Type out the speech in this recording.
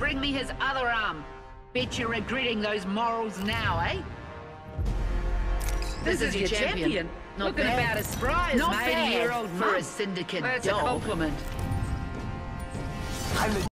Bring me his other arm. Bet you're regretting those morals now, eh? This, is, your champion. Not Looking bad. about as spry as Not 80-year-old for a syndicate That's a compliment. I'm the